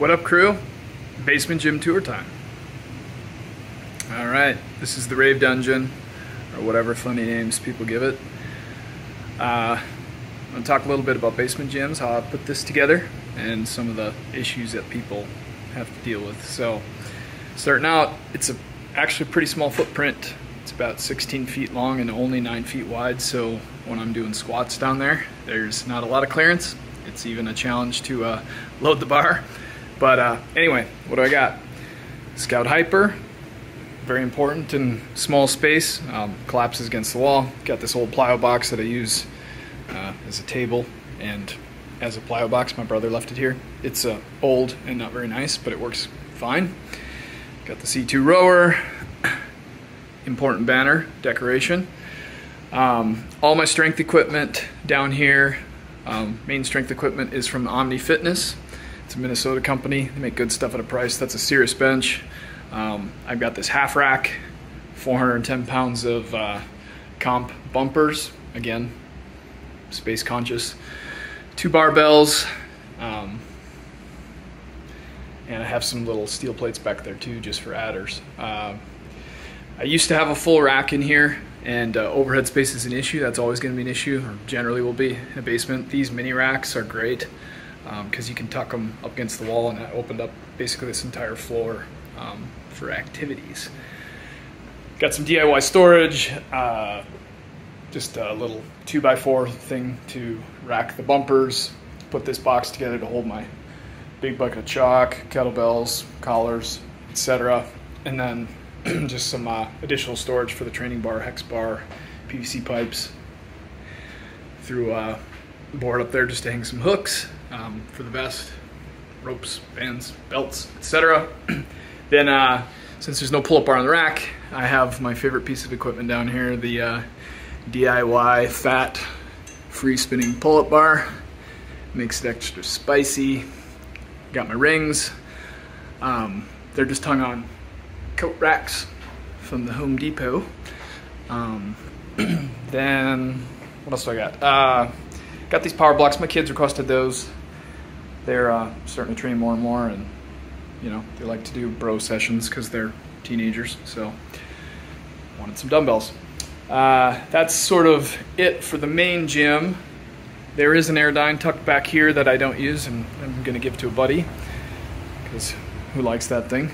What up, crew? Basement gym tour time. All right, this is the Rave Dungeon, or whatever funny names people give it. Uh, I'm gonna talk a little bit about basement gyms, how I put this together, and some of the issues that people have to deal with. So, starting out, it's a actually pretty small footprint. It's about 16 feet long and only 9 feet wide, so when I'm doing squats down there, there's not a lot of clearance. It's even a challenge to uh, load the bar. But uh, anyway, what do I got? Scout Hyper, very important in small space, um, collapses against the wall. Got this old plyo box that I use uh, as a table and as a plyo box. My brother left it here. It's uh, old and not very nice, but it works fine. Got the C2 rower, important banner, decoration. Um, all my strength equipment down here, um, main strength equipment is from Omni Fitness. It's a Minnesota company. They make good stuff at a price. That's a serious bench. Um, I've got this half rack, 410 pounds of uh, comp bumpers. Again, space conscious. Two barbells. Um, and I have some little steel plates back there too, just for adders. Uh, I used to have a full rack in here, and uh, overhead space is an issue. That's always going to be an issue, or generally will be in a basement. These mini racks are great because um, you can tuck them up against the wall and that opened up basically this entire floor um, for activities. Got some DIY storage, uh, just a little 2x4 thing to rack the bumpers, put this box together to hold my big bucket of chalk, kettlebells, collars, etc. And then just some uh, additional storage for the training bar, hex bar, PVC pipes. Through uh, board up there just to hang some hooks um, for the vest, ropes, bands, belts, etc. then, uh, since there's no pull-up bar on the rack, I have my favorite piece of equipment down here, the uh, DIY fat free spinning pull-up bar. Makes it extra spicy. Got my rings. Um, they're just hung on coat racks from the Home Depot. Um, then, what else do I got? Uh, got these power blocks. My kids requested those they're uh, starting to train more and more, and you know they like to do bro sessions because they're teenagers. So wanted some dumbbells. Uh, that's sort of it for the main gym. There is an Airdyne tucked back here that I don't use, and I'm going to give to a buddy because who likes that thing?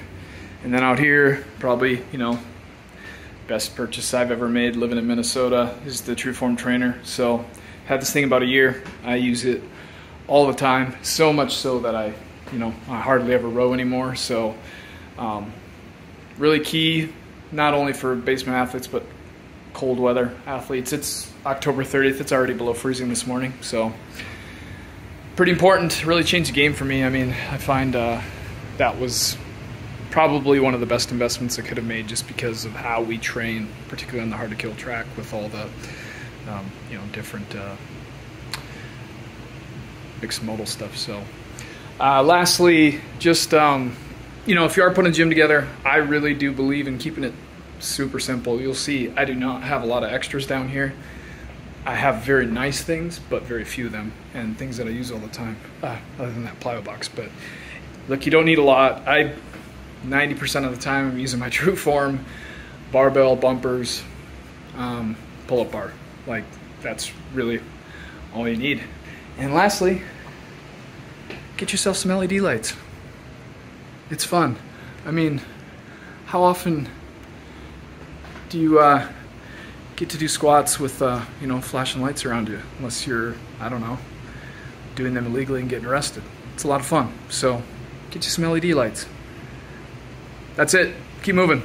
And then out here, probably you know, best purchase I've ever made living in Minnesota is the Trueform trainer. So had this thing about a year. I use it all the time, so much so that I, you know, I hardly ever row anymore. So, um, really key, not only for basement athletes, but cold weather athletes. It's October 30th. It's already below freezing this morning. So, pretty important. Really changed the game for me. I mean, I find uh, that was probably one of the best investments I could have made just because of how we train, particularly on the hard to kill track with all the, um, you know, different. Uh, mixed modal stuff. So, uh, lastly, just um, you know, if you are putting a gym together, I really do believe in keeping it super simple. You'll see I do not have a lot of extras down here. I have very nice things, but very few of them, and things that I use all the time, uh, other than that plyo box. But look, you don't need a lot. I 90% of the time I'm using my true form, barbell bumpers, um, pull-up bar. Like that's really all you need. And lastly, get yourself some LED lights. It's fun. I mean, how often do you uh, get to do squats with, uh, you know, flashing lights around you? Unless you're, I don't know, doing them illegally and getting arrested. It's a lot of fun. So get you some LED lights. That's it. Keep moving.